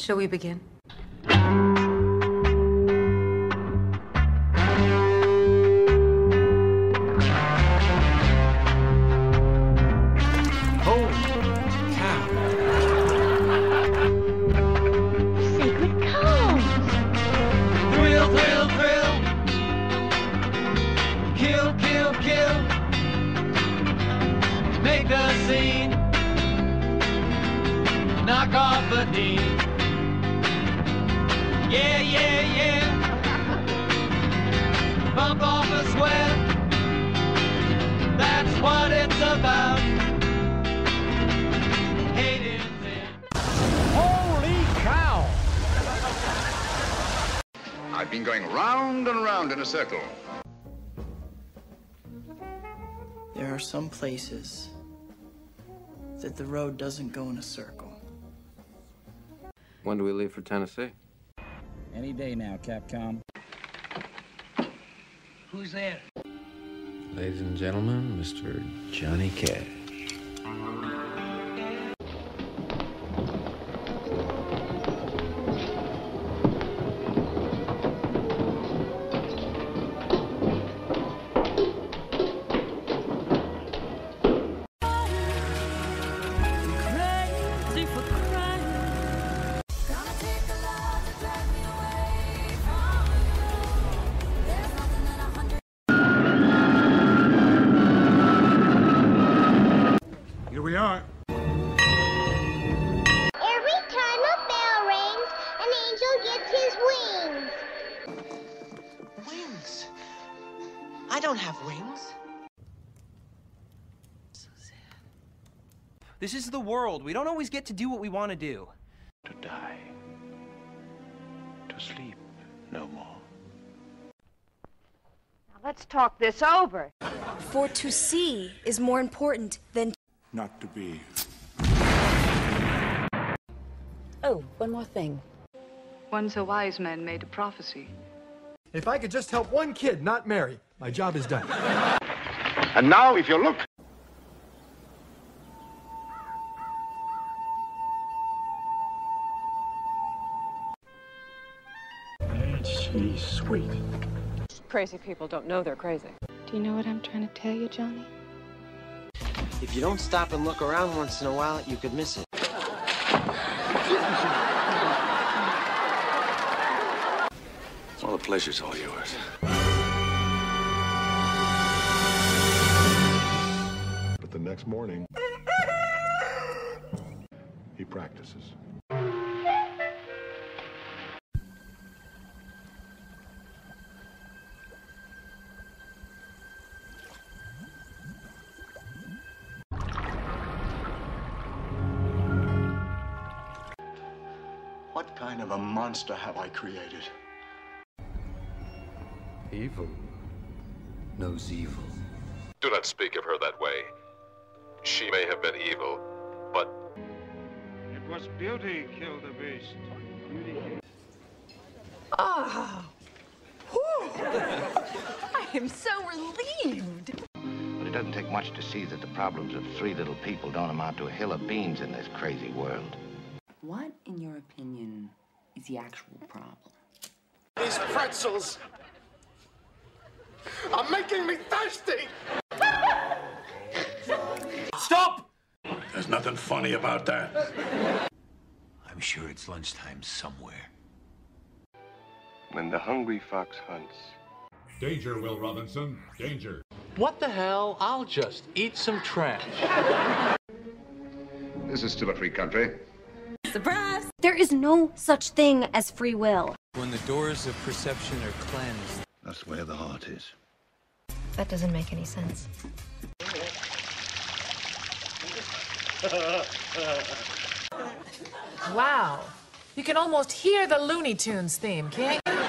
Shall we begin? Holy cow. Sacred cows. Thrill, thrill, thrill. Kill, kill, kill. Make the scene. Knock off the knee. Yeah, yeah, yeah. Bump off a sweat. That's what it's about. Hate is. Holy cow! I've been going round and round in a circle. There are some places that the road doesn't go in a circle. When do we leave for Tennessee? Any day now, Capcom. Who's there? Ladies and gentlemen, Mr. Johnny Cash. Here we. Every time a bell rings, an angel gets his wings. Wings. I don't have wings. This is the world. We don't always get to do what we want to do. To die. To sleep no more. Now let's talk this over. For to see is more important than. Not to be. Oh, one more thing. Once a wise man made a prophecy. If I could just help one kid not marry, my job is done. And now, if you look. She's sweet. Crazy people don't know they're crazy. Do you know what I'm trying to tell you, Johnny? If you don't stop and look around once in a while, you could miss it. All the pleasure's all yours. But the next morning, he practices. What kind of a monster have I created? Evil knows evil. Do not speak of her that way. She may have been evil, but It was beauty killed the beast. Ah. Oh. I am so relieved. But it doesn't take much to see that the problems of three little people don't amount to a hill of beans in this crazy world. What, in your opinion, is the actual problem? These pretzels are making me thirsty! Stop! There's nothing funny about that. I'm sure it's lunchtime somewhere. When the hungry fox hunts, Danger, Will Robinson. Danger. What the hell? I'll just eat some trash. This is still a free country. Surprise! There is no such thing as free will. When the doors of perception are cleansed. that's where the heart is. That doesn't make any sense. Wow. You can almost hear the Looney Tunes theme, can't you?